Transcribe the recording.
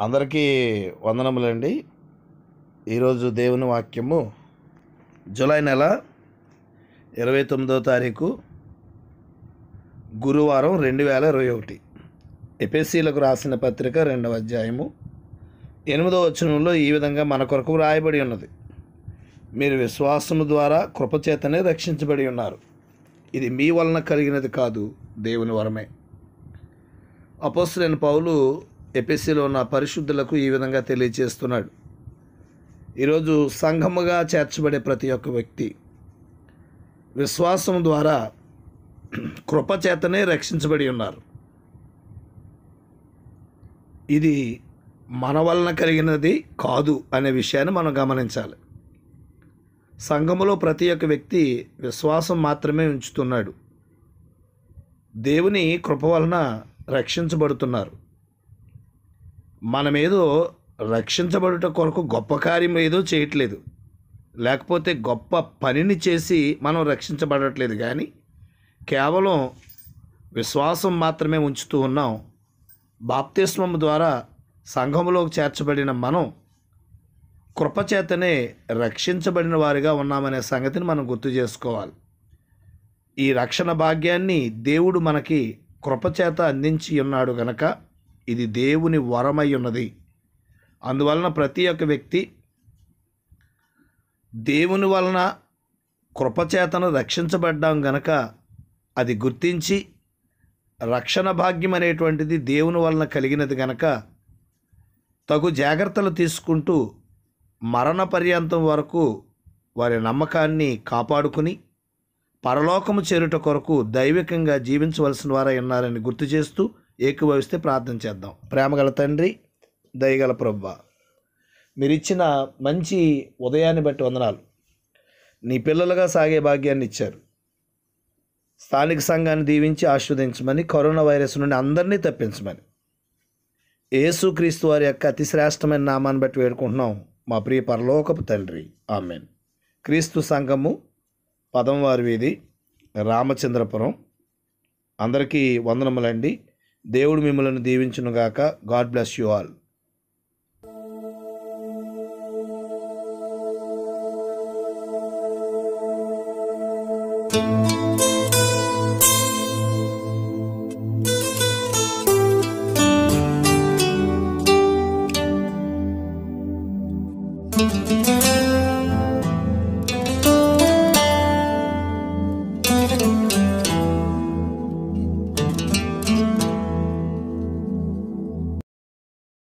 అందరికీ వందనములండి. ఈరోజు దేవుని వాక్యము జూలై నెల ఇరవై తొమ్మిదో తారీఖు గురువారం రెండు వేల ఇరవై ఒకటి. ఎపిఎస్సీలకు రాసిన పత్రిక రెండవ అధ్యాయము ఎనిమిదో వచనంలో ఈ విధంగా మన కొరకు రాయబడి ఉన్నది. మీరు విశ్వాసము ద్వారా కృపచేతనే రక్షించబడి ఉన్నారు. ఇది మీ వలన కలిగినది కాదు దేవుని వరమే. అపోస్తులైన పౌలు ఎపిసిలో ఉన్న పరిశుద్ధులకు ఈ విధంగా తెలియజేస్తున్నాడు. ఈరోజు సంఘముగా చేర్చబడే ప్రతి ఒక్క వ్యక్తి విశ్వాసం ద్వారా కృపచేతనే రక్షించబడి ఉన్నారు. ఇది మన వలన కలిగినది కాదు అనే విషయాన్ని మనం గమనించాలి. సంఘములో ప్రతి ఒక్క వ్యక్తి విశ్వాసం మాత్రమే ఉంచుతున్నాడు. దేవుని కృప వలన రక్షించబడుతున్నారు. మనమేదో రక్షించబడుట కొరకు గొప్ప కార్యం ఏదో చేయట్లేదు. లేకపోతే గొప్ప పనిని చేసి మనం రక్షించబడట్లేదు కానీ కేవలం విశ్వాసం మాత్రమే ఉంచుతూ ఉన్నాం. బాప్తిస్మం ద్వారా సంఘములోకి చేర్చబడిన మనం కృపచేతనే రక్షించబడిన వారిగా ఉన్నామనే సంగతిని మనం గుర్తు చేసుకోవాలి. ఈ రక్షణ భాగ్యాన్ని దేవుడు మనకి కృపచేత అందించి ఉన్నాడు గనక ఇది దేవుని వరమై ఉన్నది. అందువలన ప్రతి ఒక్క వ్యక్తి దేవుని వలన కృపచేతను రక్షించబడ్డాం గనక అది గుర్తించి రక్షణ భాగ్యం అనేటువంటిది దేవుని వలన కలిగినది గనక తగు జాగ్రత్తలు తీసుకుంటూ మరణ పర్యంతం వరకు వారి నమ్మకాన్ని కాపాడుకుని పరలోకము చేరుట కొరకు దైవికంగా జీవించవలసిన వారై ఉన్నారని గుర్తు చేస్తూ ఏకీభవిస్తే ప్రార్థన చేద్దాం. ప్రేమగల తండ్రి దయగల ప్రభ. మీరు ఇచ్చిన మంచి ఉదయాన్ని బట్టి వందనాలు. నీ పిల్లలుగా సాగే భాగ్యాన్ని ఇచ్చారు. స్థానిక సంఘాన్ని దీవించి ఆస్వాదించమని కరోనా వైరస్ నుండి అందరినీ తప్పించమని. యేసుక్రీస్తు వారి యొక్క అతి శ్రేష్టమైన నామాన్ని బట్టి వేడుకుంటున్నాం. మా ప్రియ పరలోకపు తండ్రి. ఆమెన్. క్రీస్తు సంఘము పదంవారి వీధి రామచంద్రపురం. అందరికీ వందనములండి. దేవుడు మిమ్మల్ని దీవించునుగాక God bless you all